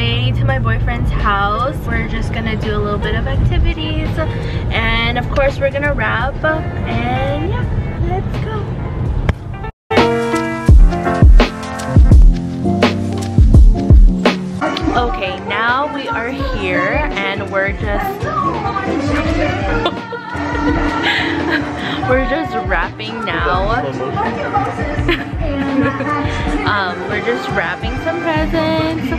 way to my boyfriend's house. We're just gonna do a little bit of activities and of course we're gonna wrap and yeah, let's go. Okay, now we are here and we're just we're just wrapping now. um, we're just wrapping some presents.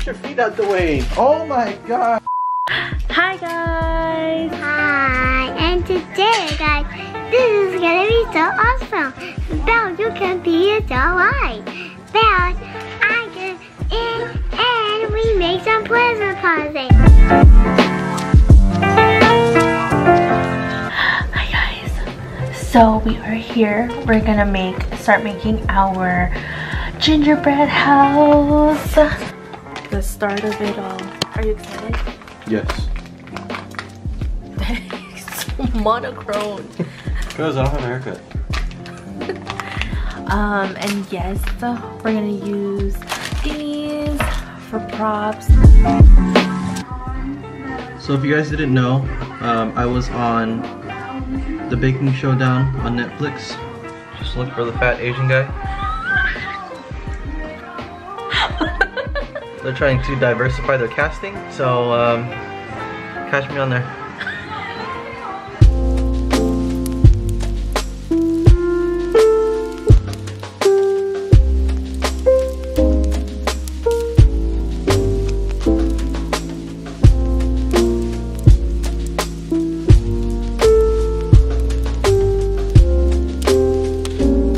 Get your feet out the way. Oh my god. Hi guys! Hi, and today, guys, this is gonna be so awesome. Belle, you can be a doll Belle, I can, and, and we make some present puzzles. Hi guys! So we are here. We're gonna make start making our gingerbread house. The start of it all. Are you excited? Yes. so monochrome. Because I don't have a haircut. Um, and yes, we're gonna use these for props. So if you guys didn't know, um, I was on the Baking Showdown on Netflix. Just look for the fat Asian guy. They're trying to diversify their casting, so um, catch me on there.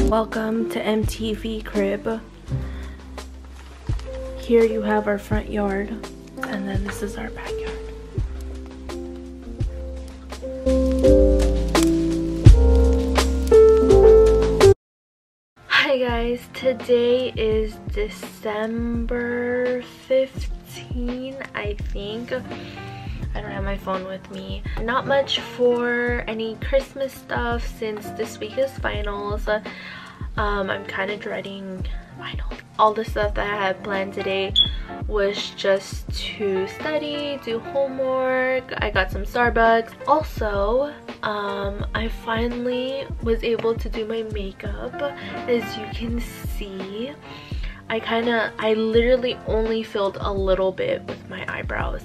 Welcome to MTV Crib. Here you have our front yard, and then this is our backyard. Hi guys, today is December 15, I think. I don't have my phone with me. Not much for any Christmas stuff since this week is finals. Um, I'm kind of dreading finals. All the stuff that I had planned today was just to study, do homework. I got some Starbucks. Also, um, I finally was able to do my makeup. As you can see, I kind of, I literally only filled a little bit with my eyebrows.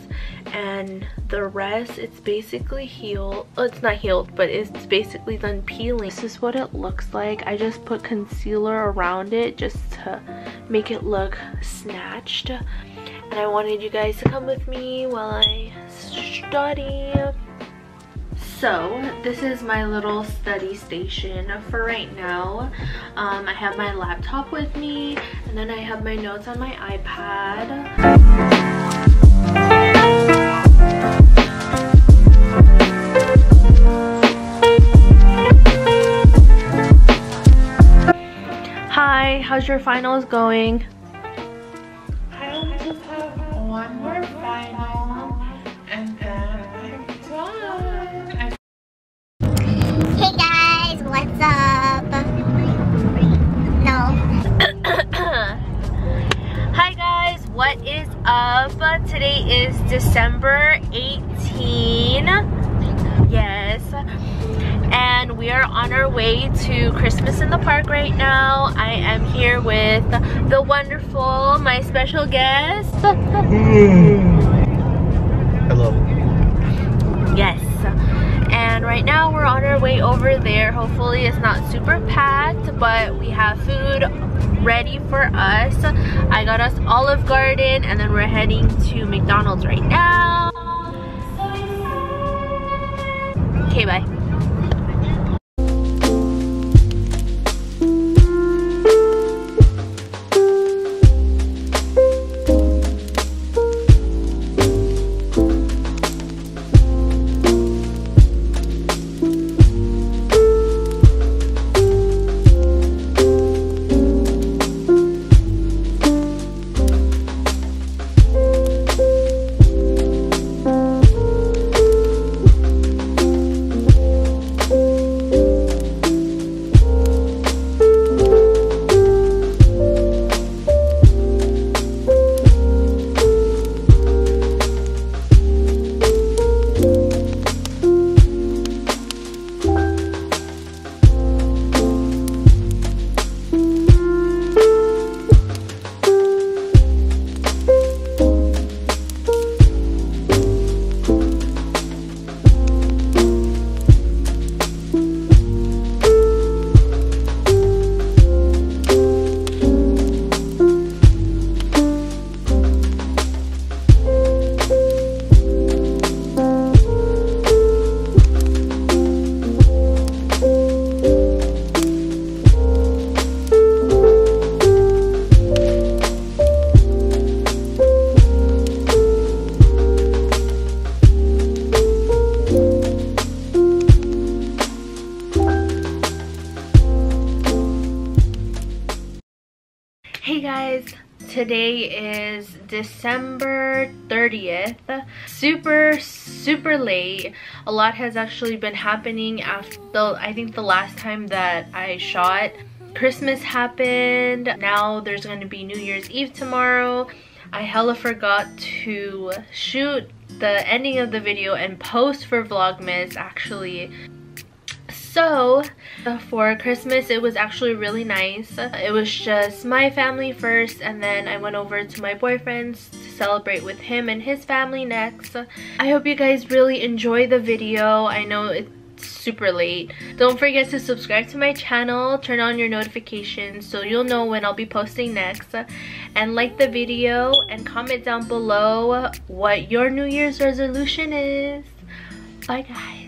And the rest it's basically healed oh, it's not healed but it's basically done peeling. This is what it looks like. I just put concealer around it just to make it look snatched. And i wanted you guys to come with me while i study so this is my little study station for right now um, i have my laptop with me and then i have my notes on my ipad Hi, how's your finals going? December 18. Yes. And we are on our way to Christmas in the Park right now. I am here with the wonderful, my special guest. Hello. Yes. And right now we're on our way over there. Hopefully it's not super packed, but we have food ready for us. I got us Olive Garden and then we're heading to McDonald's right now. Okay, bye. Guys today is december 30th super super late. A lot has actually been happening after i think the last time that i shot christmas happened. Now there's going to be new year's eve tomorrow. I hella forgot to shoot the ending of the video and post for vlogmas actually so for Christmas it was actually really nice. It was just my family first and then I went over to my boyfriend's to celebrate with him and his family next. I hope you guys really enjoy the video. I know it's super late. Don't forget to subscribe to my channel, turn on your notifications so you'll know when I'll be posting next. And like the video and comment down below what your New Year's resolution is. Bye guys.